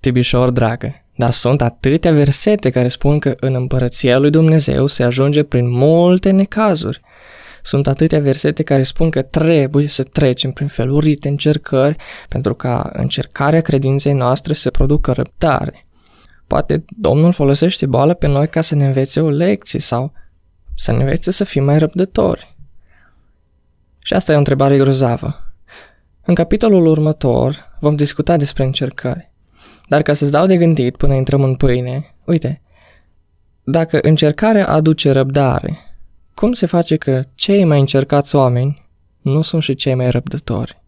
Tibișor dragă, dar sunt atâtea versete care spun că în împărăția lui Dumnezeu se ajunge prin multe necazuri. Sunt atâtea versete care spun că trebuie să trecem prin felurite încercări pentru ca încercarea credinței noastre să producă răbdare. Poate Domnul folosește boala pe noi ca să ne învețe o lecție sau să ne învețe să fim mai răbdători. Și asta e o întrebare grozavă. În capitolul următor vom discuta despre încercări. Dar ca să-ți dau de gândit până intrăm în pâine, uite, dacă încercarea aduce răbdare, cum se face că cei mai încercați oameni nu sunt și cei mai răbdători?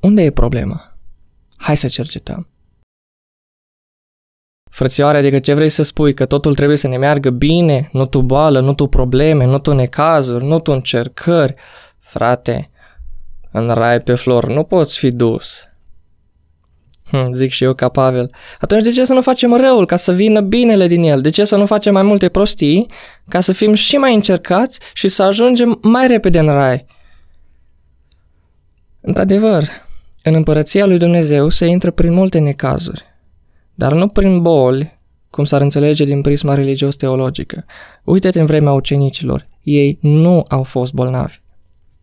Unde e problema? Hai să cercetăm. Frățioare, adică ce vrei să spui? Că totul trebuie să ne meargă bine? Nu tu boală, nu tu probleme, nu tu necazuri, nu tu încercări? Frate, în rai pe flor nu poți fi dus. Hm, zic și eu ca Pavel. Atunci de ce să nu facem răul ca să vină binele din el? De ce să nu facem mai multe prostii ca să fim și mai încercați și să ajungem mai repede în rai? Într-adevăr, în împărăția lui Dumnezeu se intră prin multe necazuri, dar nu prin boli, cum s-ar înțelege din prisma religios-teologică. Uite-te în vremea ucenicilor, ei nu au fost bolnavi,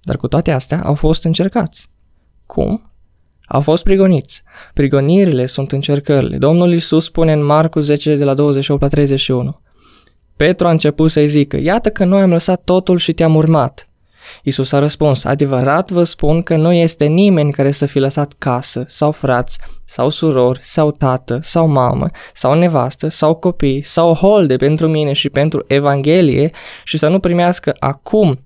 dar cu toate astea au fost încercați. Cum? Au fost prigoniți. Prigonirile sunt încercările. Domnul Isus spune în Marcu 10 de la 28 la 31. Petru a început să-i zică, iată că noi am lăsat totul și te-am urmat. Isus a răspuns, adevărat vă spun că nu este nimeni care să fi lăsat casă, sau frați, sau surori, sau tată, sau mamă, sau nevastă, sau copii, sau holde pentru mine și pentru Evanghelie și să nu primească acum,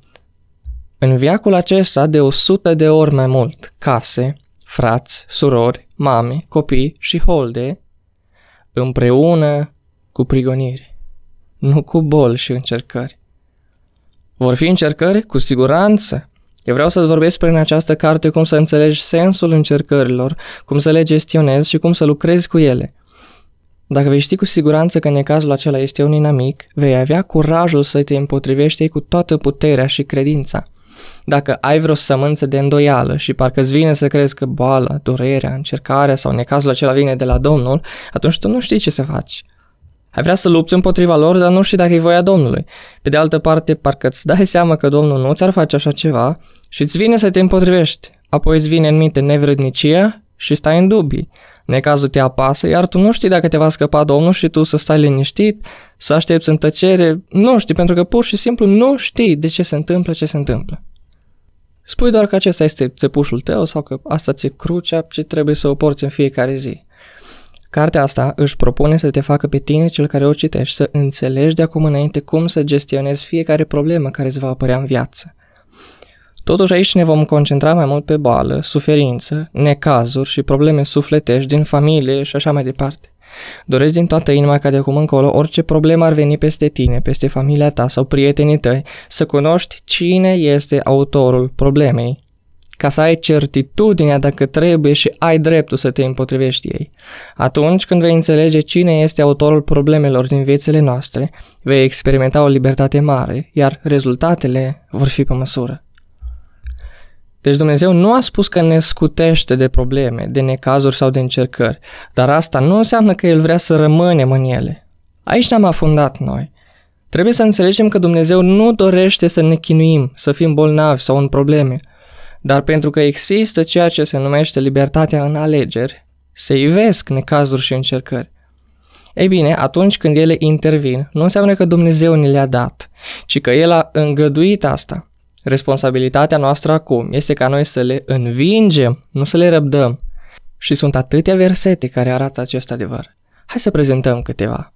în viacul acesta, de o sută de ori mai mult, case, frați, surori, mame, copii și holde, împreună cu prigoniri, nu cu boli și încercări. Vor fi încercări? Cu siguranță. Eu vreau să-ți vorbesc prin această carte cum să înțelegi sensul încercărilor, cum să le gestionezi și cum să lucrezi cu ele. Dacă vei ști cu siguranță că necazul acela este un inamic, vei avea curajul să te împotrivești cu toată puterea și credința – dacă ai vreo sămânță de îndoială și parcă îți vine să crezi că boala, durerea, încercarea sau necazul acela vine de la Domnul, atunci tu nu știi ce să faci. Ai vrea să lupți împotriva lor, dar nu știi dacă e voia Domnului. Pe de altă parte, parcă îți dai seama că Domnul nu ți-ar face așa ceva și îți vine să te împotrivești. Apoi îți vine în minte nevrednicia și stai în dubii. Necazul te apasă, iar tu nu știi dacă te va scăpa Domnul și tu să stai liniștit, să aștepți în tăcere. Nu știi, pentru că pur și simplu nu știi de ce se întâmplă ce se întâmplă. Spui doar că acesta este țepușul tău sau că asta ți-e crucea ce trebuie să o porți în fiecare zi. Cartea asta își propune să te facă pe tine, cel care o citești, să înțelegi de acum înainte cum să gestionezi fiecare problemă care îți va apărea în viață. Totuși aici ne vom concentra mai mult pe boală, suferință, necazuri și probleme sufletești din familie și așa mai departe. Doresc din toată inima ca de acum încolo, orice problemă ar veni peste tine, peste familia ta sau prietenii tăi, să cunoști cine este autorul problemei, ca să ai certitudinea dacă trebuie și ai dreptul să te împotrivești ei. Atunci când vei înțelege cine este autorul problemelor din viețile noastre, vei experimenta o libertate mare, iar rezultatele vor fi pe măsură. Deci Dumnezeu nu a spus că ne scutește de probleme, de necazuri sau de încercări, dar asta nu înseamnă că El vrea să rămânem în ele. Aici ne-am afundat noi. Trebuie să înțelegem că Dumnezeu nu dorește să ne chinuim, să fim bolnavi sau în probleme, dar pentru că există ceea ce se numește libertatea în alegeri, se ivesc necazuri și încercări. Ei bine, atunci când ele intervin, nu înseamnă că Dumnezeu ne le-a dat, ci că El a îngăduit asta. Responsabilitatea noastră acum este ca noi să le învingem, nu să le răbdăm. Și sunt atâtea versete care arată acest adevăr. Hai să prezentăm câteva.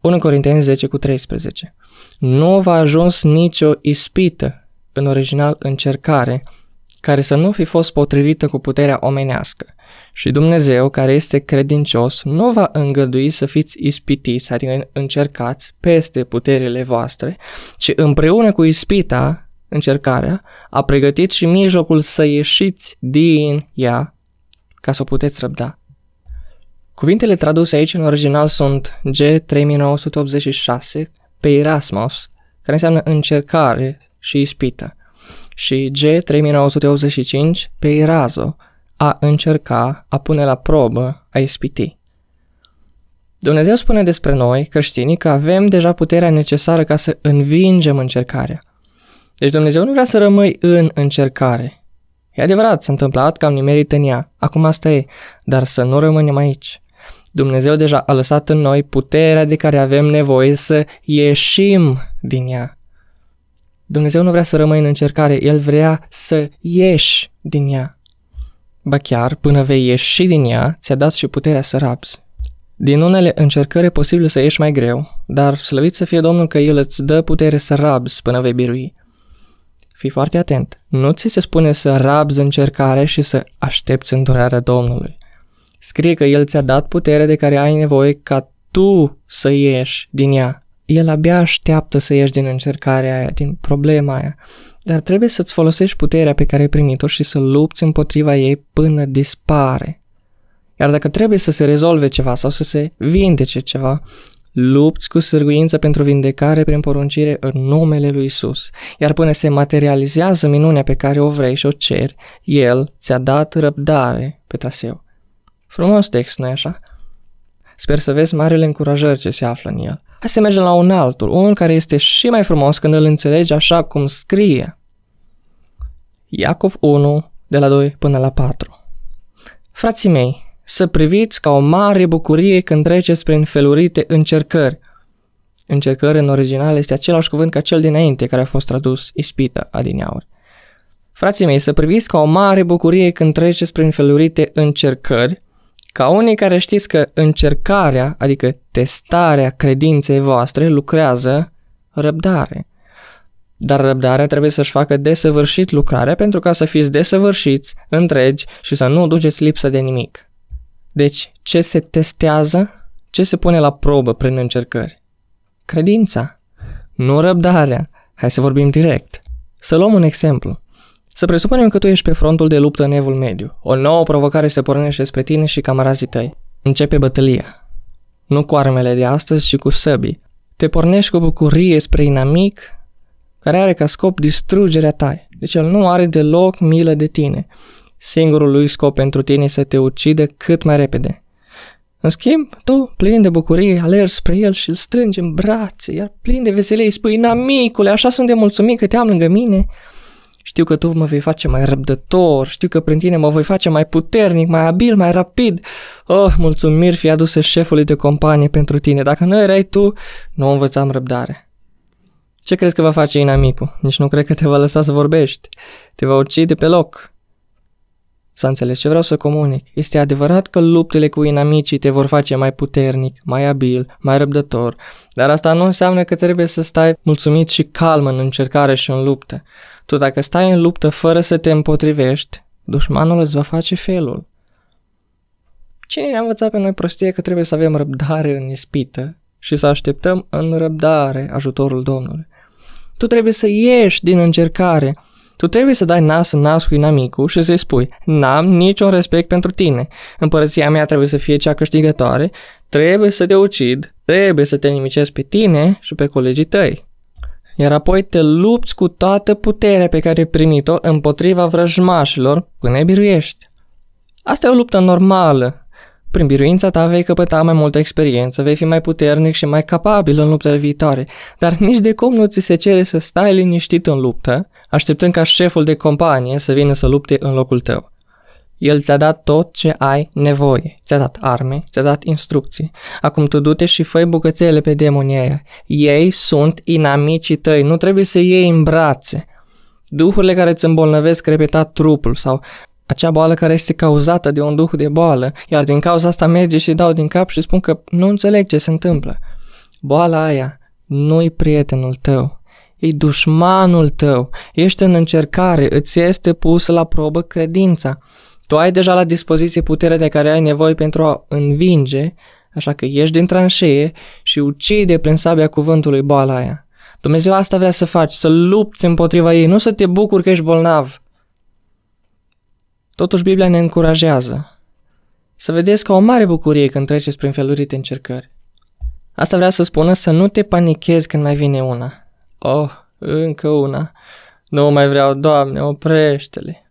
1 Corinteni 10 cu 13. Nu va ajuns nicio ispită, în original încercare, care să nu fi fost potrivită cu puterea omenească. Și Dumnezeu, care este credincios, nu va îngădui să fiți ispitiți, adică încercați peste puterile voastre, ci împreună cu ispita, încercarea, a pregătit și mijlocul să ieșiți din ea ca să o puteți răbda. Cuvintele traduse aici în original sunt G3986 pe Erasmus, care înseamnă încercare și ispită, și G3985 pe Erazo, a încerca, a pune la probă, a ispiti. Dumnezeu spune despre noi, creștinii, că avem deja puterea necesară ca să învingem încercarea. Deci Dumnezeu nu vrea să rămâi în încercare. E adevărat, s-a întâmplat că am nimerit în ea, acum asta e, dar să nu rămânem aici. Dumnezeu deja a lăsat în noi puterea de care avem nevoie să ieșim din ea. Dumnezeu nu vrea să rămâi în încercare, El vrea să ieși din ea. Ba chiar, până vei ieși din ea, ți-a dat și puterea să rabzi. Din unele încercări e posibil să ieși mai greu, dar slăvit să fie Domnul că El îți dă putere să rabzi până vei birui. Fii foarte atent. Nu ți se spune să rabzi încercare și să aștepți îndurarea Domnului. Scrie că El ți-a dat putere de care ai nevoie ca tu să ieși din ea. El abia așteaptă să ieși din încercarea aia, din problema aia. Dar trebuie să-ți folosești puterea pe care ai primit-o și să lupți împotriva ei până dispare. Iar dacă trebuie să se rezolve ceva sau să se vindece ceva, lupți cu sârguință pentru vindecare prin poruncire în numele lui Isus. Iar până se materializează minunea pe care o vrei și o ceri, El ți-a dat răbdare pe traseu. Frumos text, nu-i așa? Sper să vezi marele încurajări ce se află în el. Hai să mergem la un altul, unul care este și mai frumos când îl înțelegi așa cum scrie. Iacov 1, de la 2 până la 4. Frații mei, să priviți ca o mare bucurie când treceți prin felurite încercări. Încercări în original este același cuvânt ca cel dinainte care a fost tradus ispită adineauri. Frații mei, să priviți ca o mare bucurie când treceți prin felurite încercări, ca unii care știți că încercarea, adică testarea credinței voastre, lucrează răbdare. Dar răbdarea trebuie să-și facă desăvârșit lucrarea pentru ca să fiți desăvârșiți, întregi și să nu duceți lipsă de nimic. Deci, ce se testează? Ce se pune la probă prin încercări? Credința, nu răbdarea. Hai să vorbim direct. Să luăm un exemplu. Să presupunem că tu ești pe frontul de luptă în evul mediu. O nouă provocare se pornește spre tine și camarazii tăi. Începe bătălia. Nu cu armele de astăzi, ci cu săbii. Te pornești cu bucurie spre inamic care are ca scop distrugerea ta. Deci el nu are deloc milă de tine. Singurul lui scop pentru tine este să te ucide cât mai repede. În schimb, tu, plin de bucurie, alergi spre el și îl strângi în brațe, iar plin de veselie îi spui, Inamicule, așa sunt de mulțumit că te am lângă mine. Știu că tu mă vei face mai răbdător, știu că prin tine mă voi face mai puternic, mai abil, mai rapid. Oh, mulțumiri fi aduse șefului de companie pentru tine. Dacă nu erai tu, nu învățam răbdare. Ce crezi că va face inamicul? Nici nu cred că te va lăsa să vorbești. Te va ucide pe loc. Să înțeles ce vreau să comunic. Este adevărat că luptele cu inamicii te vor face mai puternic, mai abil, mai răbdător, dar asta nu înseamnă că trebuie să stai mulțumit și calm în încercare și în luptă. Tu dacă stai în luptă fără să te împotrivești, dușmanul îți va face felul. Cine ne-a învățat pe noi prostie că trebuie să avem răbdare în ispită și să așteptăm în răbdare ajutorul Domnului? Tu trebuie să ieși din încercare. Tu trebuie să dai nas în nas cu inamicul și să-i spui, n-am niciun respect pentru tine. Împărăția mea trebuie să fie cea câștigătoare, trebuie să te ucid, trebuie să te nimicesc pe tine și pe colegii tăi iar apoi te lupți cu toată puterea pe care ai primit-o împotriva vrăjmașilor până îi biruiești. Asta e o luptă normală. Prin biruința ta vei căpăta mai multă experiență, vei fi mai puternic și mai capabil în luptele viitoare, dar nici de cum nu ți se cere să stai liniștit în luptă, așteptând ca șeful de companie să vină să lupte în locul tău. El ți-a dat tot ce ai nevoie. Ți-a dat arme, ți-a dat instrucții. Acum tu du-te și fă bucățele pe demonii aia. Ei sunt inamicii tăi, nu trebuie să iei în brațe. Duhurile care îți îmbolnăvesc repetat trupul sau acea boală care este cauzată de un duh de boală, iar din cauza asta merge și dau din cap și spun că nu înțeleg ce se întâmplă. Boala aia nu-i prietenul tău, e dușmanul tău, ești în încercare, îți este pus la probă credința. Tu ai deja la dispoziție puterea de care ai nevoie pentru a învinge, așa că ieși din tranșee și ucide prin sabia cuvântului boala aia. Dumnezeu asta vrea să faci, să lupți împotriva ei, nu să te bucuri că ești bolnav. Totuși Biblia ne încurajează să vedeți ca o mare bucurie când treceți prin felurite încercări. Asta vrea să spună să nu te panichezi când mai vine una. Oh, încă una. Nu mai vreau, Doamne, oprește-le.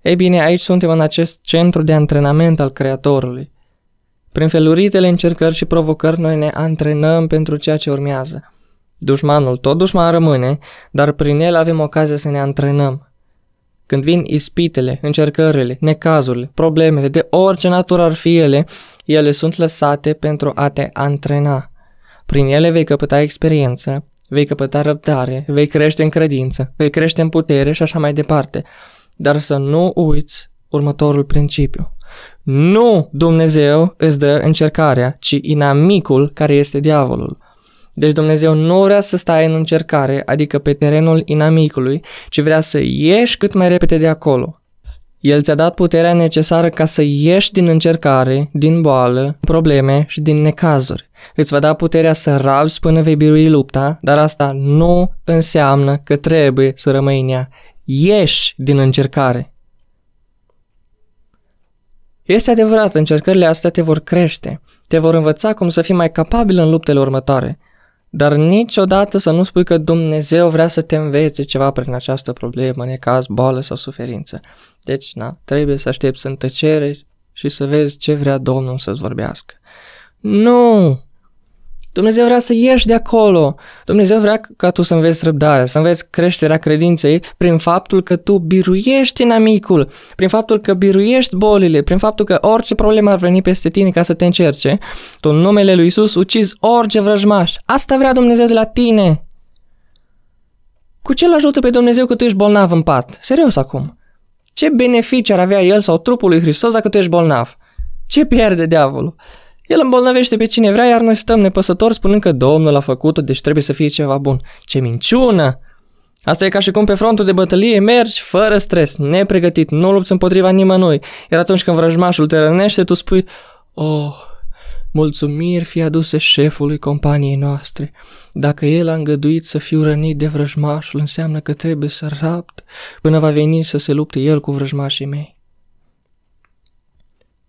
Ei bine, aici suntem în acest centru de antrenament al Creatorului. Prin feluritele încercări și provocări noi ne antrenăm pentru ceea ce urmează. Dușmanul tot dușman rămâne, dar prin el avem ocazia să ne antrenăm. Când vin ispitele, încercările, necazurile, problemele, de orice natură ar fi ele, ele sunt lăsate pentru a te antrena. Prin ele vei căpăta experiență, vei căpăta răbdare, vei crește în credință, vei crește în putere și așa mai departe. Dar să nu uiți următorul principiu. Nu Dumnezeu îți dă încercarea, ci inamicul care este diavolul. Deci Dumnezeu nu vrea să stai în încercare, adică pe terenul inamicului, ci vrea să ieși cât mai repede de acolo. El ți-a dat puterea necesară ca să ieși din încercare, din boală, probleme și din necazuri. Îți va da puterea să rabzi până vei birui lupta, dar asta nu înseamnă că trebuie să rămâi în ea. Ieși din încercare. Este adevărat, încercările astea te vor crește, te vor învăța cum să fii mai capabil în luptele următoare, dar niciodată să nu spui că Dumnezeu vrea să te învețe ceva prin această problemă, necaz, boală sau suferință. Deci, na, trebuie să aștepți în tăcere și să vezi ce vrea Domnul să-ți vorbească. Nu! Dumnezeu vrea să ieși de acolo. Dumnezeu vrea ca tu să înveți răbdarea, să înveți creșterea credinței prin faptul că tu biruiești inamicul, prin faptul că biruiești bolile, prin faptul că orice problemă ar veni peste tine ca să te încerce, tu în numele lui Isus ucizi orice vrăjmaș. Asta vrea Dumnezeu de la tine. Cu ce îl ajută pe Dumnezeu că tu ești bolnav în pat? Serios acum. Ce beneficii ar avea El sau trupul lui Hristos dacă tu ești bolnav? Ce pierde diavolul? El îmbolnăvește pe cine vrea, iar noi stăm nepăsători spunând că Domnul a făcut-o, deci trebuie să fie ceva bun. Ce minciună! Asta e ca și cum pe frontul de bătălie mergi fără stres, nepregătit, nu lupți împotriva nimănui. Iar atunci când vrăjmașul te rănește, tu spui, oh, mulțumiri fi aduse șefului companiei noastre. Dacă el a îngăduit să fiu rănit de vrăjmașul, înseamnă că trebuie să rapt până va veni să se lupte el cu vrăjmașii mei.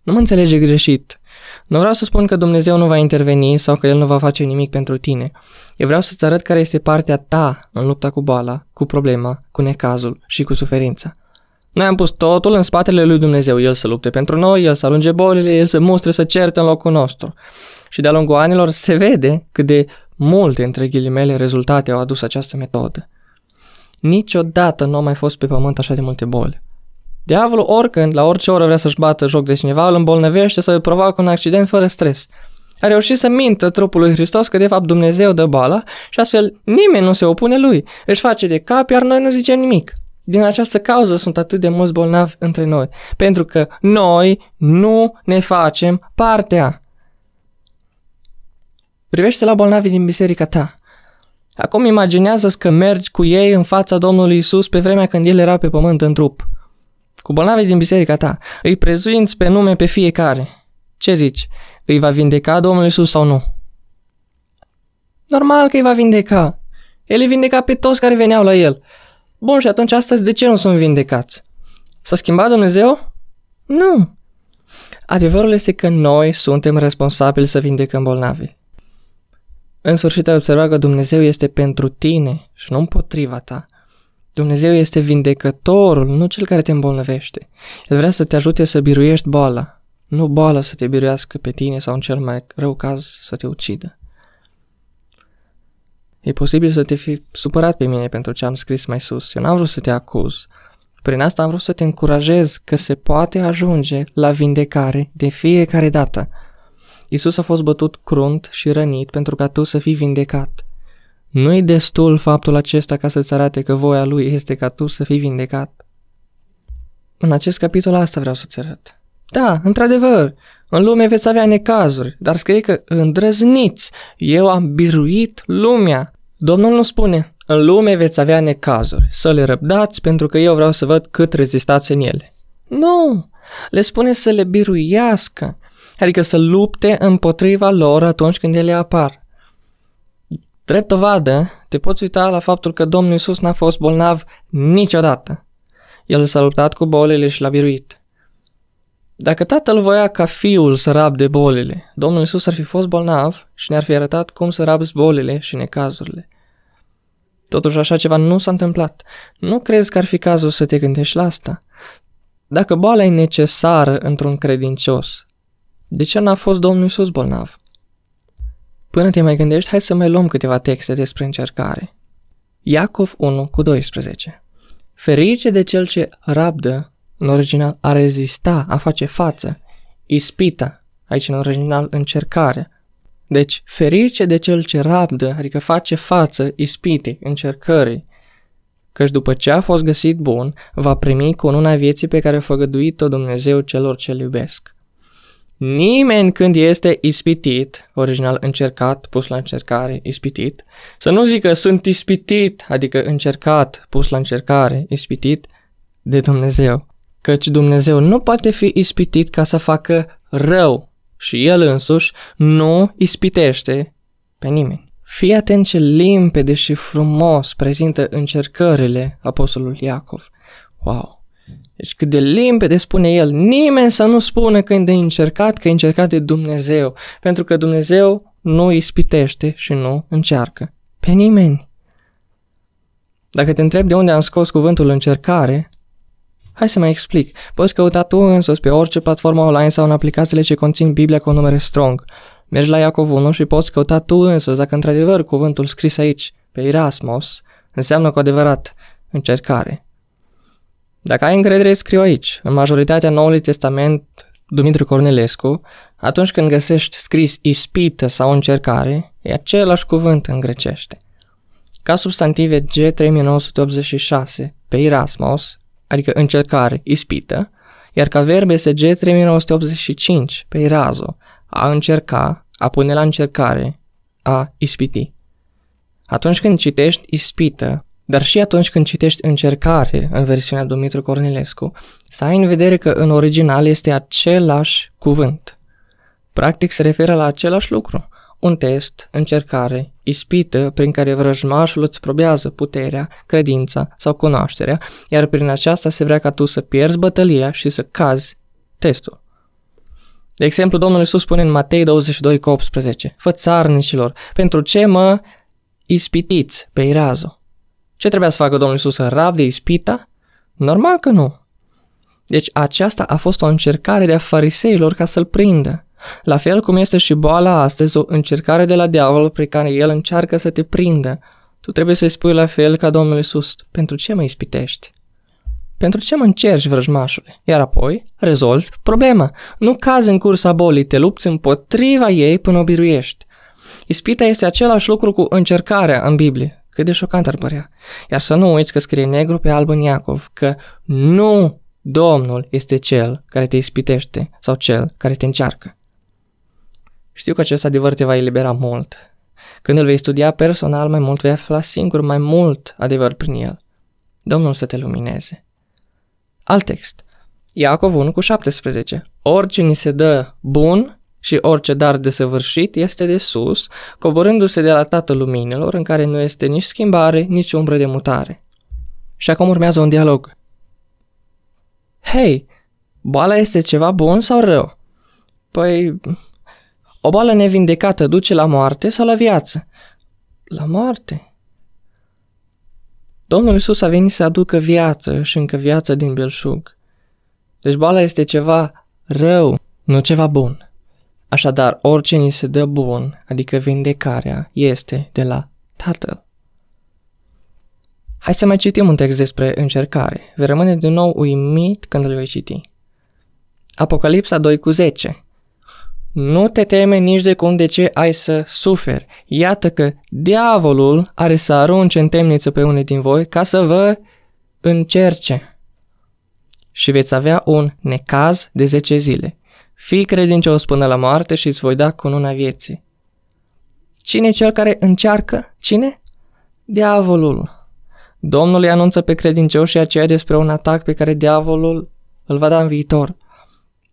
Nu mă înțelege greșit. Nu vreau să spun că Dumnezeu nu va interveni sau că El nu va face nimic pentru tine. Eu vreau să-ți arăt care este partea ta în lupta cu boala, cu problema, cu necazul și cu suferința. Noi am pus totul în spatele lui Dumnezeu, El să lupte pentru noi, El să alunge bolile, El să mustre, să certe în locul nostru. Și de-a lungul anilor se vede cât de multe, între ghilimele, rezultate au adus această metodă. Niciodată nu au mai fost pe pământ așa de multe boli. Diavolul oricând, la orice oră vrea să-și bată joc de cineva, îl îmbolnăvește să îi provoacă un accident fără stres. A reușit să mintă trupul lui Hristos că de fapt Dumnezeu dă bala și astfel nimeni nu se opune lui. Își face de cap, iar noi nu zicem nimic. Din această cauză sunt atât de mulți bolnavi între noi, pentru că noi nu ne facem partea. Privește la bolnavii din biserica ta. Acum imaginează că mergi cu ei în fața Domnului Isus pe vremea când El era pe pământ în trup cu bolnavii din biserica ta, îi prezuinți pe nume pe fiecare. Ce zici? Îi va vindeca Domnul Isus sau nu? Normal că îi va vindeca. El îi vindeca pe toți care veneau la el. Bun, și atunci astăzi de ce nu sunt vindecați? S-a schimbat Dumnezeu? Nu. Adevărul este că noi suntem responsabili să vindecăm bolnavii. În sfârșit ai observat că Dumnezeu este pentru tine și nu împotriva ta. Dumnezeu este vindecătorul, nu cel care te îmbolnăvește. El vrea să te ajute să biruiești boala, nu boala să te biruiască pe tine sau în cel mai rău caz să te ucidă. E posibil să te fi supărat pe mine pentru ce am scris mai sus. Eu n-am vrut să te acuz. Prin asta am vrut să te încurajez că se poate ajunge la vindecare de fiecare dată. Isus a fost bătut crunt și rănit pentru ca tu să fii vindecat. Nu-i destul faptul acesta ca să-ți arate că voia lui este ca tu să fii vindecat. În acest capitol asta vreau să-ți arăt. Da, într-adevăr, în lume veți avea necazuri, dar scrie că îndrăzniți, eu am biruit lumea. Domnul nu spune, în lume veți avea necazuri, să le răbdați pentru că eu vreau să văd cât rezistați în ele. Nu, le spune să le biruiască, adică să lupte împotriva lor atunci când ele apar. Drept dovadă, te poți uita la faptul că Domnul Isus n-a fost bolnav niciodată. El s-a luptat cu bolile și l-a biruit. Dacă tatăl voia ca fiul să rabde bolile, Domnul Isus ar fi fost bolnav și ne-ar fi arătat cum să rabzi bolile și necazurile. Totuși așa ceva nu s-a întâmplat. Nu crezi că ar fi cazul să te gândești la asta? Dacă boala e necesară într-un credincios, De ce n-a fost Domnul Iisus bolnav? Până te mai gândești, hai să mai luăm câteva texte despre încercare. Iacov 1 cu 12 Ferice de cel ce rabdă, în original a rezista, a face față, ispita, aici în original încercare. Deci, ferice de cel ce rabdă, adică face față ispitei, încercării, căci după ce a fost găsit bun, va primi cu una vieții pe care a făgăduit-o Dumnezeu celor ce iubesc. Nimeni când este ispitit, original încercat, pus la încercare, ispitit, să nu zică sunt ispitit, adică încercat, pus la încercare, ispitit de Dumnezeu. Căci Dumnezeu nu poate fi ispitit ca să facă rău și El însuși nu ispitește pe nimeni. Fii atent ce limpede și frumos prezintă încercările apostolului Iacov. Wow! Deci cât de limpede spune el, nimeni să nu spună că e de încercat, că e încercat de Dumnezeu, pentru că Dumnezeu nu ispitește și nu încearcă. Pe nimeni. Dacă te întreb de unde am scos cuvântul încercare, hai să mai explic. Poți căuta tu însuți pe orice platformă online sau în aplicațiile ce conțin Biblia cu numere strong. Mergi la Iacov 1 și poți căuta tu însuți dacă într-adevăr cuvântul scris aici, pe Erasmus, înseamnă cu adevărat încercare. Dacă ai încredere, scriu aici. În majoritatea Noului Testament, Dumitru Cornelescu, atunci când găsești scris ispită sau încercare, e același cuvânt în grecește. Ca substantive G3986 pe Erasmus, adică încercare, ispită, iar ca verbe este G3985 pe Erazo, a încerca, a pune la încercare, a ispiti. Atunci când citești ispită, dar și atunci când citești încercare în versiunea Dumitru Cornilescu, să ai în vedere că în original este același cuvânt. Practic se referă la același lucru. Un test, încercare, ispită prin care vrăjmașul îți probează puterea, credința sau cunoașterea, iar prin aceasta se vrea ca tu să pierzi bătălia și să cazi testul. De exemplu, Domnul Iisus spune în Matei 22 18, Fă țarnicilor, pentru ce mă ispitiți pe irazo? Ce trebuia să facă Domnul Iisus? Să rabde ispita? Normal că nu. Deci aceasta a fost o încercare de a fariseilor ca să-l prindă. La fel cum este și boala astăzi, o încercare de la diavol pe care el încearcă să te prindă. Tu trebuie să-i spui la fel ca Domnul Iisus. Pentru ce mă ispitești? Pentru ce mă încerci, vrăjmașule? Iar apoi rezolvi problema. Nu cazi în cursa bolii, te lupți împotriva ei până o biruiești. Ispita este același lucru cu încercarea în Biblie. Cât de șocant ar părea. Iar să nu uiți că scrie negru pe alb în Iacov că nu Domnul este cel care te ispitește sau cel care te încearcă. Știu că acest adevăr te va elibera mult. Când îl vei studia personal mai mult, vei afla singur mai mult adevăr prin el. Domnul să te lumineze. Alt text. Iacov 1 cu 17. Orice ni se dă bun și orice dar desăvârșit este de sus, coborându-se de la Tatăl Luminilor, în care nu este nici schimbare, nici umbră de mutare. Și acum urmează un dialog. Hei, boala este ceva bun sau rău? Păi, o boală nevindecată duce la moarte sau la viață? La moarte. Domnul Isus a venit să aducă viață și încă viață din belșug. Deci boala este ceva rău, nu ceva bun. Așadar, orice ni se dă bun, adică vindecarea, este de la Tatăl. Hai să mai citim un text despre încercare. Vei rămâne din nou uimit când îl vei citi. Apocalipsa 2 cu 10 Nu te teme nici de cum de ce ai să suferi. Iată că diavolul are să arunce în temniță pe unii din voi ca să vă încerce. Și veți avea un necaz de 10 zile. Fii credincios până la moarte și îți voi da cununa vieții. Cine e cel care încearcă? Cine? Diavolul. Domnul îi anunță pe credincioși aceea despre un atac pe care diavolul îl va da în viitor.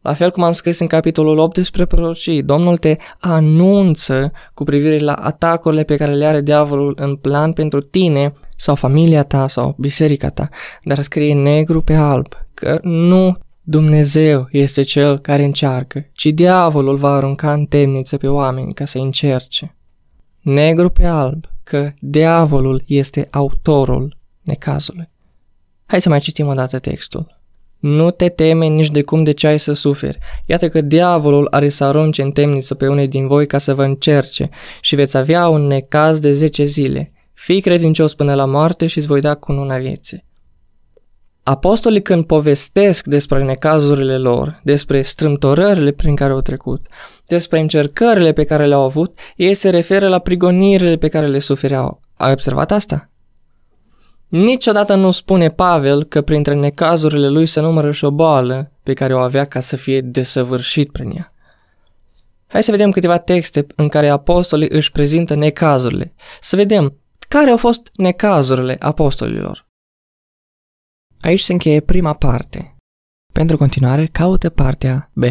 La fel cum am scris în capitolul 8 despre prorocii, Domnul te anunță cu privire la atacurile pe care le are diavolul în plan pentru tine sau familia ta sau biserica ta, dar scrie negru pe alb că nu Dumnezeu este cel care încearcă, ci diavolul va arunca în temniță pe oameni ca să încerce. Negru pe alb, că diavolul este autorul necazului. Hai să mai citim o dată textul. Nu te teme nici de cum de ce ai să suferi. Iată că diavolul are să arunce în temniță pe unei din voi ca să vă încerce și veți avea un necaz de 10 zile. Fii credincios până la moarte și îți voi da cununa vieții. Apostolii când povestesc despre necazurile lor, despre strâmtorările prin care au trecut, despre încercările pe care le-au avut, ei se referă la prigonirile pe care le sufereau. Ai observat asta? Niciodată nu spune Pavel că printre necazurile lui se numără și o boală pe care o avea ca să fie desăvârșit prin ea. Hai să vedem câteva texte în care apostolii își prezintă necazurile. Să vedem care au fost necazurile apostolilor. Aici se încheie prima parte. Pentru continuare, caută partea B.